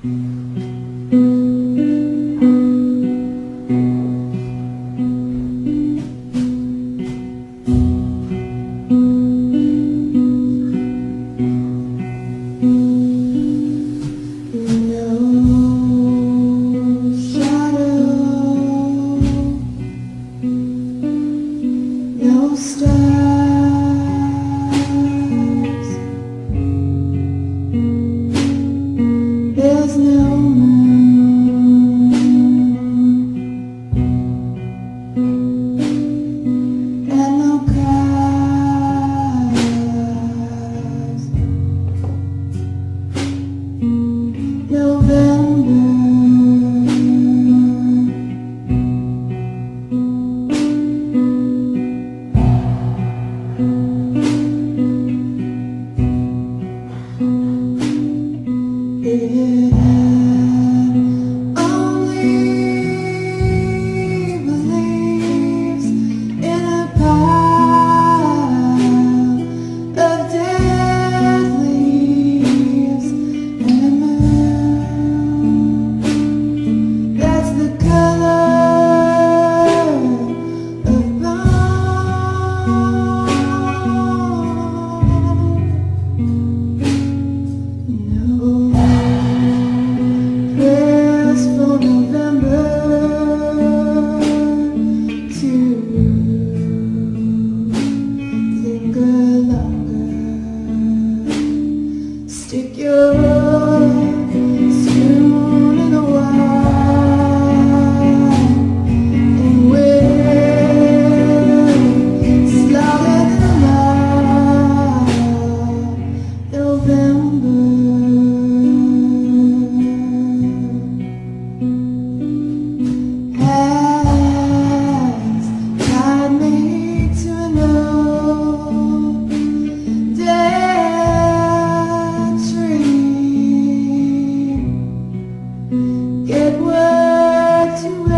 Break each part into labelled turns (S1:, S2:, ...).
S1: No star. Yeah. you. to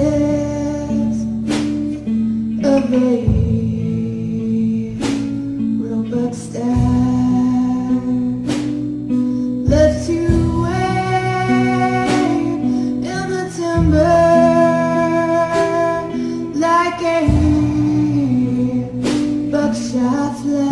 S1: is a baby Robert Stan left you wait in the timber like a buckshot flame.